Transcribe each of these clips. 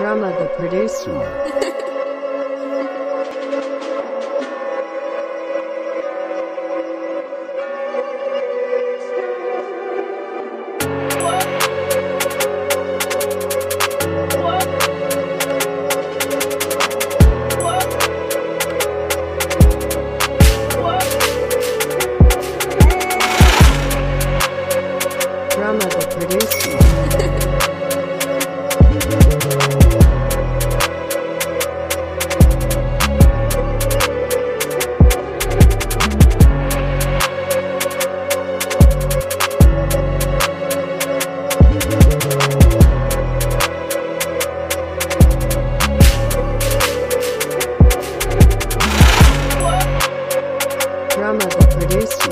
drum of the producer. You.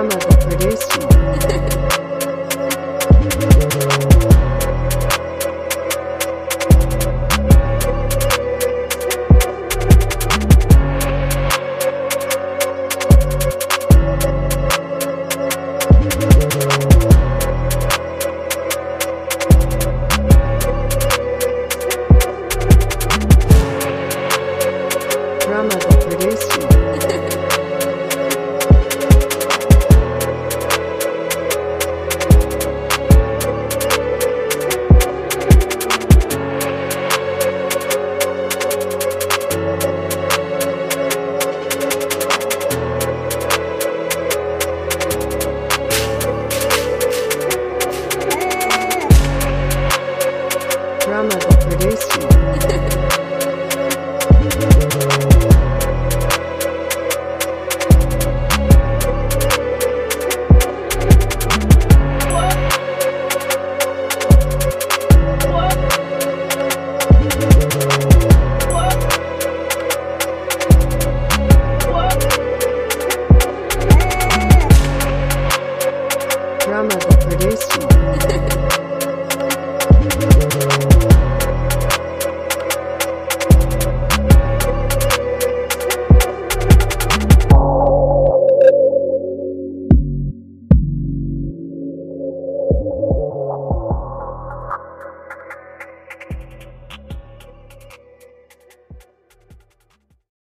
drama that produced producer. drama will produce you. drama that produced you.